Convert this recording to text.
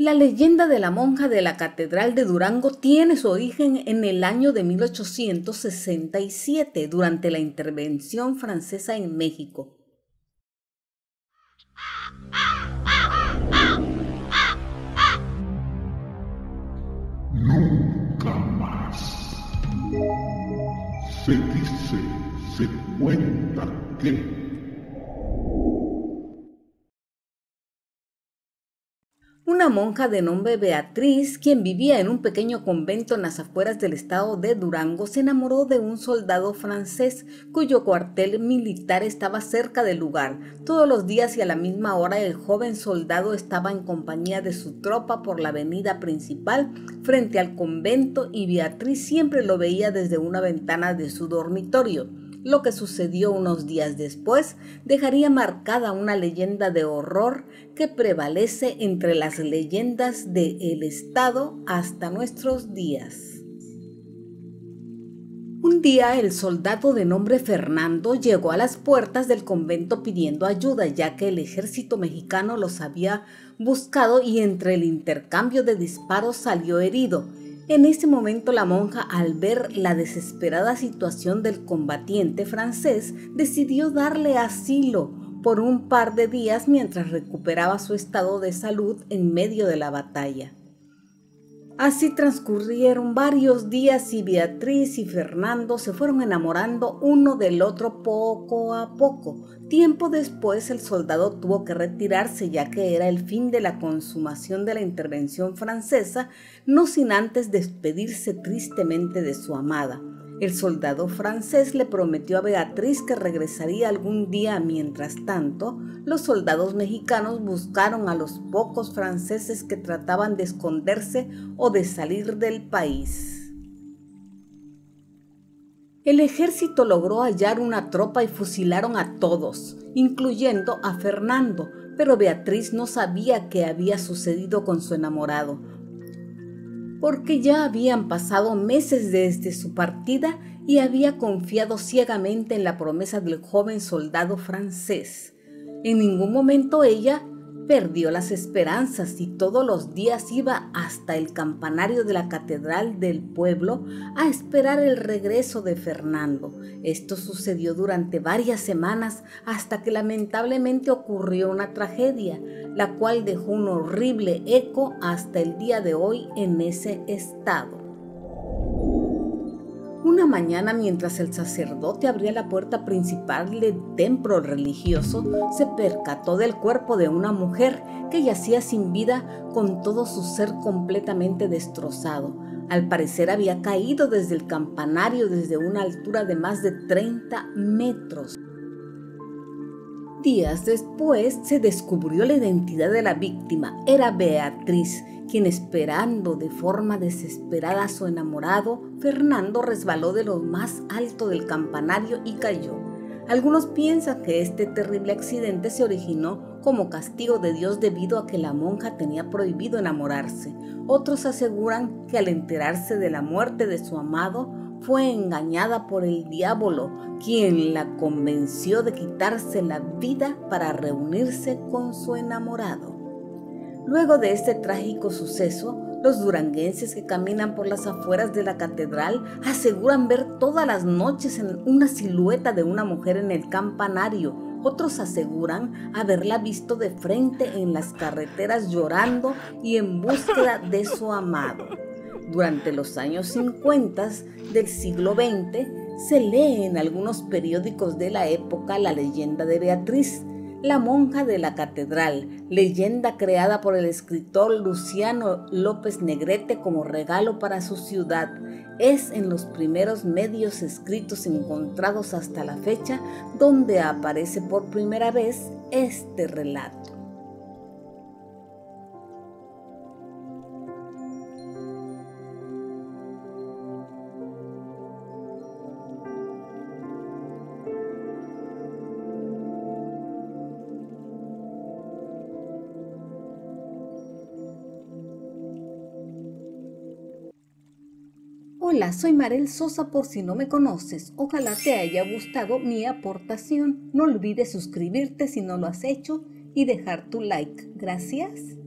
La leyenda de la monja de la Catedral de Durango tiene su origen en el año de 1867, durante la intervención francesa en México. Nunca más. Se dice, se cuenta que Una monja de nombre Beatriz, quien vivía en un pequeño convento en las afueras del estado de Durango, se enamoró de un soldado francés cuyo cuartel militar estaba cerca del lugar. Todos los días y a la misma hora el joven soldado estaba en compañía de su tropa por la avenida principal frente al convento y Beatriz siempre lo veía desde una ventana de su dormitorio. Lo que sucedió unos días después dejaría marcada una leyenda de horror que prevalece entre las leyendas del Estado hasta nuestros días. Un día el soldado de nombre Fernando llegó a las puertas del convento pidiendo ayuda ya que el ejército mexicano los había buscado y entre el intercambio de disparos salió herido. En ese momento la monja, al ver la desesperada situación del combatiente francés, decidió darle asilo por un par de días mientras recuperaba su estado de salud en medio de la batalla. Así transcurrieron varios días y Beatriz y Fernando se fueron enamorando uno del otro poco a poco. Tiempo después el soldado tuvo que retirarse ya que era el fin de la consumación de la intervención francesa, no sin antes despedirse tristemente de su amada. El soldado francés le prometió a Beatriz que regresaría algún día. Mientras tanto, los soldados mexicanos buscaron a los pocos franceses que trataban de esconderse o de salir del país. El ejército logró hallar una tropa y fusilaron a todos, incluyendo a Fernando, pero Beatriz no sabía qué había sucedido con su enamorado porque ya habían pasado meses desde su partida y había confiado ciegamente en la promesa del joven soldado francés. En ningún momento ella perdió las esperanzas y todos los días iba hasta el campanario de la catedral del pueblo a esperar el regreso de Fernando. Esto sucedió durante varias semanas hasta que lamentablemente ocurrió una tragedia, la cual dejó un horrible eco hasta el día de hoy en ese estado. Una mañana, mientras el sacerdote abría la puerta principal del templo religioso, se percató del cuerpo de una mujer que yacía sin vida con todo su ser completamente destrozado. Al parecer había caído desde el campanario desde una altura de más de 30 metros. Días después se descubrió la identidad de la víctima. Era Beatriz, quien esperando de forma desesperada a su enamorado, Fernando resbaló de lo más alto del campanario y cayó. Algunos piensan que este terrible accidente se originó como castigo de Dios debido a que la monja tenía prohibido enamorarse. Otros aseguran que al enterarse de la muerte de su amado, fue engañada por el diablo, quien la convenció de quitarse la vida para reunirse con su enamorado. Luego de este trágico suceso, los duranguenses que caminan por las afueras de la catedral aseguran ver todas las noches una silueta de una mujer en el campanario. Otros aseguran haberla visto de frente en las carreteras llorando y en búsqueda de su amado. Durante los años 50 del siglo XX se lee en algunos periódicos de la época la leyenda de Beatriz, la monja de la catedral, leyenda creada por el escritor Luciano López Negrete como regalo para su ciudad, es en los primeros medios escritos encontrados hasta la fecha donde aparece por primera vez este relato. Hola, soy Marel Sosa por si no me conoces. Ojalá te haya gustado mi aportación. No olvides suscribirte si no lo has hecho y dejar tu like. Gracias.